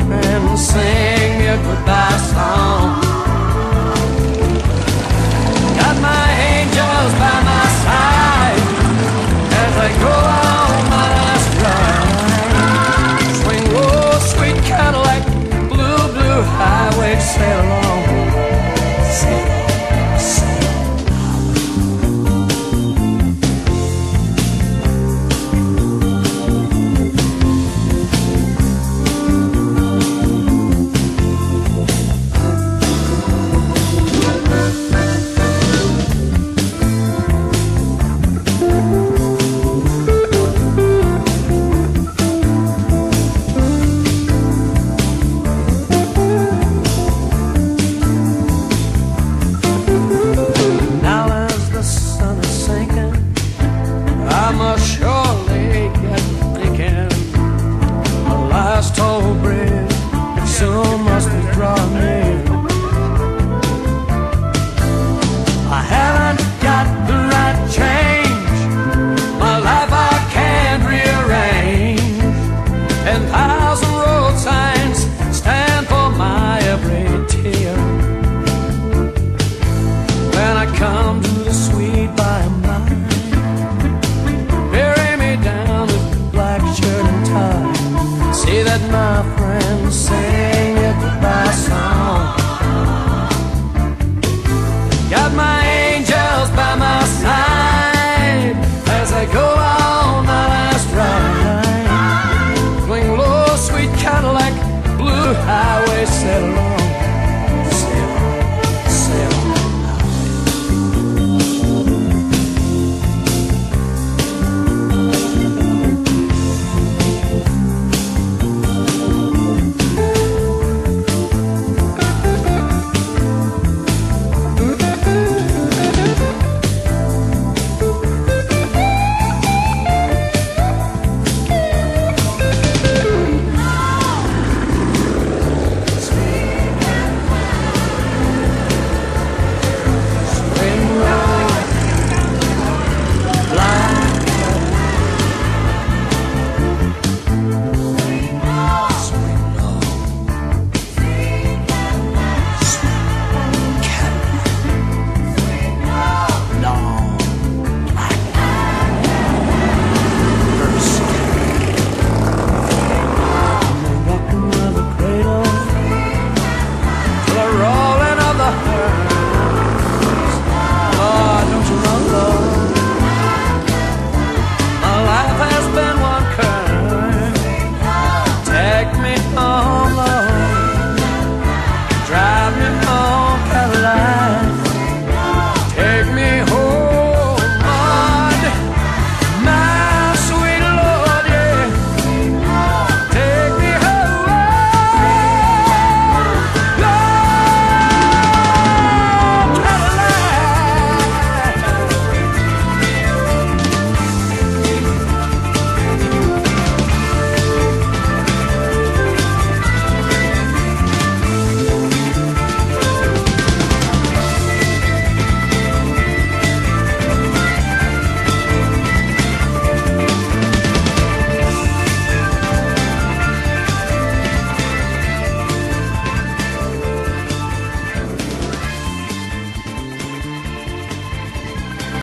and sing a goodbye song.